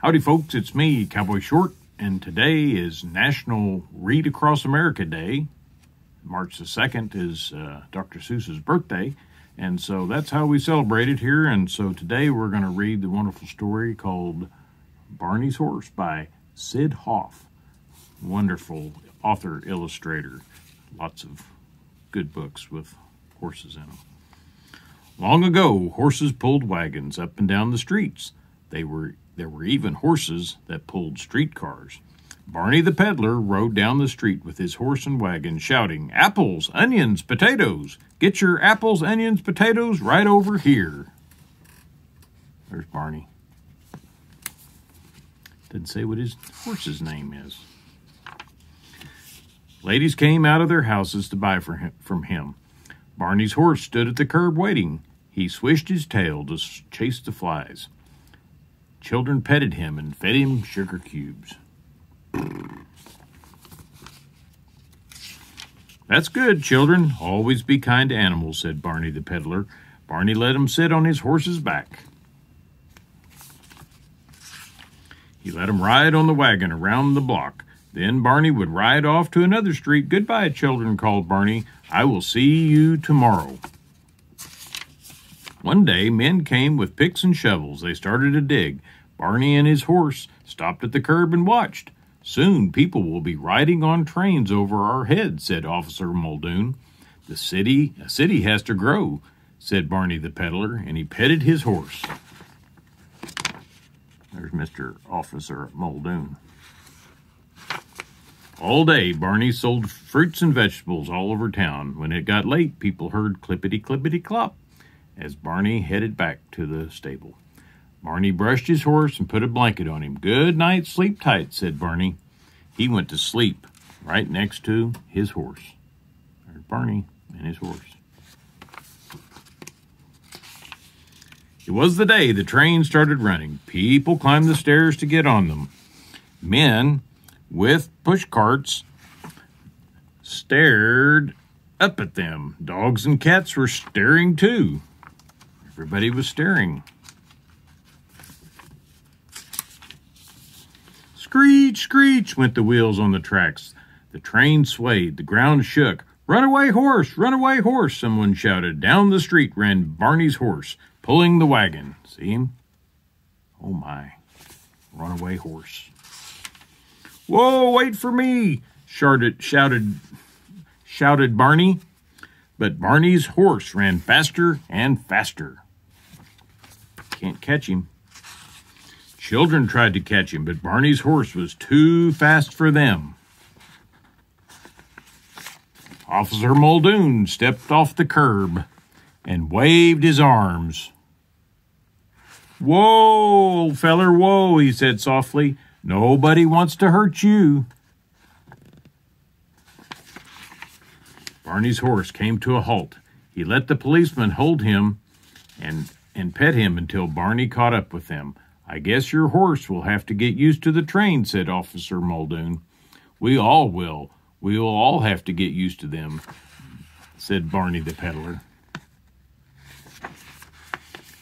Howdy, folks, it's me, Cowboy Short, and today is National Read Across America Day. March the 2nd is uh, Dr. Seuss's birthday, and so that's how we celebrate it here. And so today we're going to read the wonderful story called Barney's Horse by Syd Hoff. Wonderful author, illustrator, lots of good books with horses in them. Long ago, horses pulled wagons up and down the streets. They were there were even horses that pulled streetcars. Barney the peddler rode down the street with his horse and wagon, shouting, Apples, onions, potatoes! Get your apples, onions, potatoes right over here. There's Barney. Didn't say what his horse's name is. Ladies came out of their houses to buy him, from him. Barney's horse stood at the curb waiting. He swished his tail to chase the flies. Children petted him and fed him sugar cubes. That's good, children. Always be kind to animals, said Barney the peddler. Barney let him sit on his horse's back. He let him ride on the wagon around the block. Then Barney would ride off to another street. Goodbye, children, called Barney. I will see you tomorrow. One day, men came with picks and shovels. They started to dig. Barney and his horse stopped at the curb and watched. Soon people will be riding on trains over our heads, said Officer Muldoon. The city, a city has to grow, said Barney the peddler, and he petted his horse. There's Mr. Officer Muldoon. All day, Barney sold fruits and vegetables all over town. When it got late, people heard clippity clippity clop as Barney headed back to the stable. Barney brushed his horse and put a blanket on him. Good night, sleep tight, said Barney. He went to sleep right next to his horse. There's Barney and his horse. It was the day the train started running. People climbed the stairs to get on them. Men with push carts stared up at them. Dogs and cats were staring too. Everybody was staring. Screech, screech went the wheels on the tracks. The train swayed, the ground shook. Runaway horse! runaway horse! Someone shouted. Down the street ran Barney's horse, pulling the wagon. See him? Oh my. Runaway horse. Whoa, wait for me! Shouted, shouted, shouted Barney. But Barney's horse ran faster and faster. Can't catch him. Children tried to catch him, but Barney's horse was too fast for them. Officer Muldoon stepped off the curb and waved his arms. Whoa, old feller, whoa, he said softly. Nobody wants to hurt you. Barney's horse came to a halt. He let the policeman hold him and and pet him until Barney caught up with them. I guess your horse will have to get used to the train, said Officer Muldoon. We all will. We will all have to get used to them, said Barney the peddler.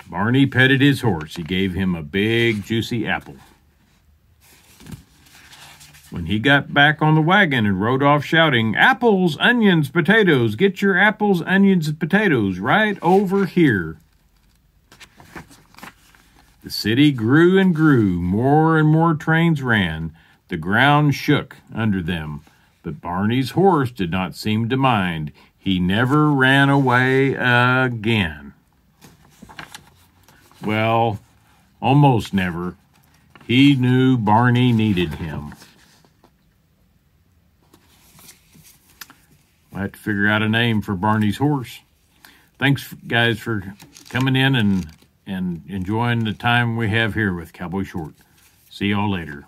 Barney petted his horse. He gave him a big, juicy apple. When he got back on the wagon and rode off shouting, Apples, onions, potatoes, get your apples, onions, and potatoes right over here. The city grew and grew. More and more trains ran. The ground shook under them. But Barney's horse did not seem to mind. He never ran away again. Well, almost never. He knew Barney needed him. I have to figure out a name for Barney's horse. Thanks, guys, for coming in and and enjoying the time we have here with Cowboy Short. See y'all later.